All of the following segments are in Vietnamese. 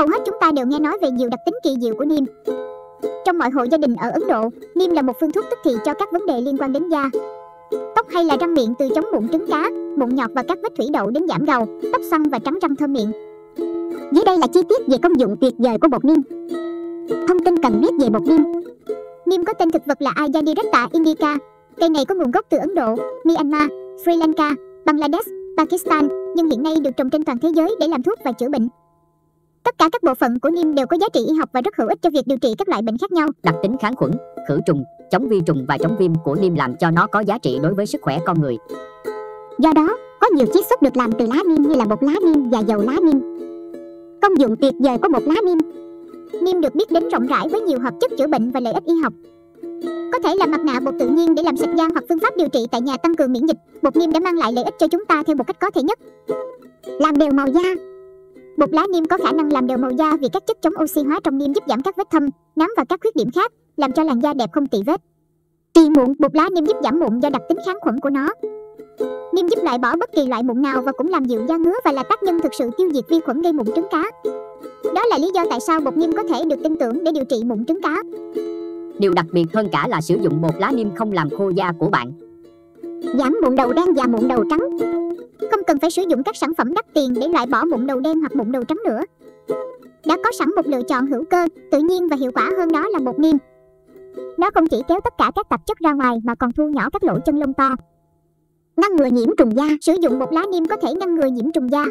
Hầu hết chúng ta đều nghe nói về nhiều đặc tính kỳ diệu của niêm. Trong mọi hộ gia đình ở Ấn Độ, niêm là một phương thuốc tức thì cho các vấn đề liên quan đến da, tóc hay là răng miệng từ chống mụn trứng cá, mụn nhọt và các vết thủy đậu đến giảm gầu, tóc xoăn và trắng răng thơm miệng. Dưới đây là chi tiết về công dụng tuyệt vời của bột niêm. Thông tin cần biết về bột niêm. Niêm có tên thực vật là Azadirachta indica. Cây này có nguồn gốc từ Ấn Độ, Myanmar, Sri Lanka, Bangladesh, Pakistan, nhưng hiện nay được trồng trên toàn thế giới để làm thuốc và chữa bệnh. Tất cả các bộ phận của niêm đều có giá trị y học và rất hữu ích cho việc điều trị các loại bệnh khác nhau. Đặc tính kháng khuẩn, khử trùng, chống vi trùng và chống viêm của niêm làm cho nó có giá trị đối với sức khỏe con người. Do đó, có nhiều chiết xuất được làm từ lá niêm như là bột lá niêm và dầu lá niêm. Công dụng tuyệt vời của bột lá niêm. Niêm được biết đến rộng rãi với nhiều hợp chất chữa bệnh và lợi ích y học. Có thể là mặt nạ bột tự nhiên để làm sạch da hoặc phương pháp điều trị tại nhà tăng cường miễn dịch. Bột niêm đã mang lại lợi ích cho chúng ta theo một cách có thể nhất. Làm đều màu da. Bột lá niêm có khả năng làm đều màu da vì các chất chống oxy hóa trong niêm giúp giảm các vết thâm, nám và các khuyết điểm khác, làm cho làn da đẹp không tị vết. Trị mụn, bột lá niêm giúp giảm mụn do đặc tính kháng khuẩn của nó. Niêm giúp loại bỏ bất kỳ loại mụn nào và cũng làm dịu da ngứa và là tác nhân thực sự tiêu diệt vi khuẩn gây mụn trứng cá. Đó là lý do tại sao bột niêm có thể được tin tưởng để điều trị mụn trứng cá. Điều đặc biệt hơn cả là sử dụng bột lá niêm không làm khô da của bạn. Giảm mụn đầu đen và mụn đầu trắng. Không cần phải sử dụng các sản phẩm đắt tiền để loại bỏ mụn đầu đen hoặc mụn đầu trắng nữa. Đã có sẵn một lựa chọn hữu cơ, tự nhiên và hiệu quả hơn đó là bột niêm. Nó không chỉ kéo tất cả các tạp chất ra ngoài mà còn thu nhỏ các lỗ chân lông to. Ngăn ngừa nhiễm trùng da, sử dụng bột lá niêm có thể ngăn ngừa nhiễm trùng da.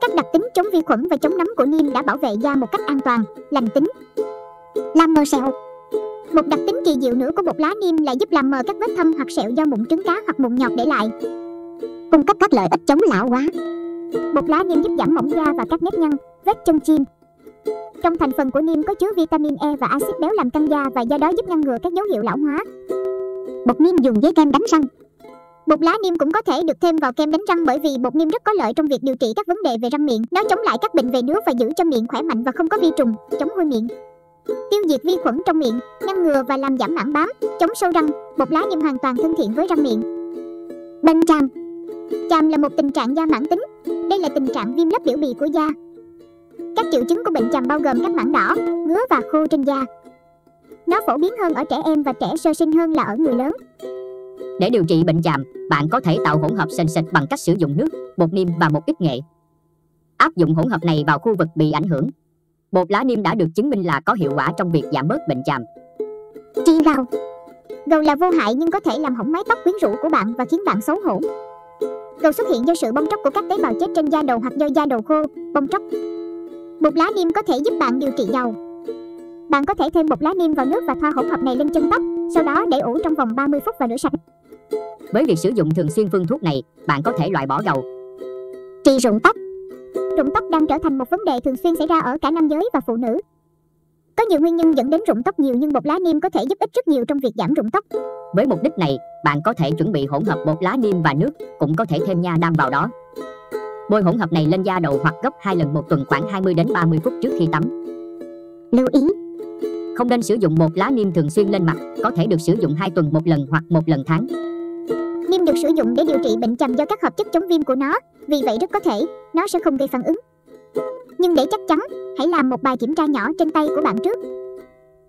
Các đặc tính chống vi khuẩn và chống nấm của niêm đã bảo vệ da một cách an toàn, lành tính. Làm mờ sẹo. Một đặc tính kỳ diệu nữa của bột lá niêm là giúp làm mờ các vết thâm hoặc sẹo do mụn trứng cá hoặc mụn nhọt để lại. Cung cấp các lợi ích chống lão hóa. Bột lá niêm giúp giảm mỏng da và các nếp nhăn, vết chân chim, trong thành phần của niêm có chứa vitamin E và axit béo làm căng da và do đó giúp ngăn ngừa các dấu hiệu lão hóa. Bột niêm dùng với kem đánh răng. Bột lá niêm cũng có thể được thêm vào kem đánh răng bởi vì bột niêm rất có lợi trong việc điều trị các vấn đề về răng miệng. Nó chống lại các bệnh về nước và giữ cho miệng khỏe mạnh và không có vi trùng, chống hôi miệng. Tiêu diệt vi khuẩn trong miệng, ngăn ngừa và làm giảm mảng bám, chống sâu răng. Bột lá nhâm hoàn toàn thân thiện với răng miệng. Bệnh chàm. Chàm là một tình trạng da mãn tính. Đây là tình trạng viêm lớp biểu bì của da, các triệu chứng của bệnh chàm bao gồm các mảng đỏ, ngứa và khô trên da. Nó phổ biến hơn ở trẻ em và trẻ sơ sinh hơn là ở người lớn. Để điều trị bệnh chàm, bạn có thể tạo hỗn hợp sền sệt bằng cách sử dụng nước, bột niêm và một ít nghệ. Áp dụng hỗn hợp này vào khu vực bị ảnh hưởng. Bột lá niêm đã được chứng minh là có hiệu quả trong việc giảm bớt bệnh chàm. Trị gầu Gầu là vô hại nhưng có thể làm hỏng mái tóc quyến rũ của bạn và khiến bạn xấu hổ. Gầu xuất hiện do sự bong tróc của các tế bào chết trên da đầu hoặc do da đầu khô, bong tróc, Bột lá niêm có thể giúp bạn điều trị dầu. Bạn có thể thêm bột lá niêm vào nước và thoa hỗn hợp này lên chân tóc, sau đó để ủ trong vòng 30 phút và rửa sạch. Với việc sử dụng thường xuyên phương thuốc này, bạn có thể loại bỏ gầu. Trị rụng tóc. Rụng tóc đang trở thành một vấn đề thường xuyên xảy ra ở cả nam giới và phụ nữ. Có nhiều nguyên nhân dẫn đến rụng tóc nhiều nhưng bột lá niêm có thể giúp ích rất nhiều trong việc giảm rụng tóc. Với mục đích này, bạn có thể chuẩn bị hỗn hợp bột lá niêm và nước, cũng có thể thêm nha đam vào đó. Bôi hỗn hợp này lên da đầu hoặc gốc hai lần một tuần khoảng 20 đến 30 phút trước khi tắm. Lưu ý Không nên sử dụng bột lá niêm thường xuyên lên mặt, có thể được sử dụng hai tuần một lần hoặc một lần tháng. Được sử dụng để điều trị bệnh trầm do các hợp chất chống viêm của nó, vì vậy rất có thể nó sẽ không gây phản ứng. Nhưng để chắc chắn, hãy làm một bài kiểm tra nhỏ trên tay của bạn trước.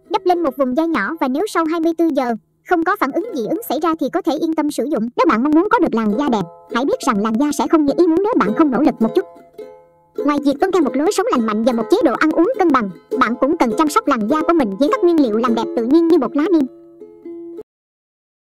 Đắp lên một vùng da nhỏ và nếu sau 24 giờ không có phản ứng dị ứng xảy ra thì có thể yên tâm sử dụng. Nếu bạn mong muốn có được làn da đẹp, hãy biết rằng làn da sẽ không như ý muốn nếu bạn không nỗ lực một chút. Ngoài việc tuân theo một lối sống lành mạnh và một chế độ ăn uống cân bằng, bạn cũng cần chăm sóc làn da của mình với các nguyên liệu làm đẹp tự nhiên như bột lá niêm.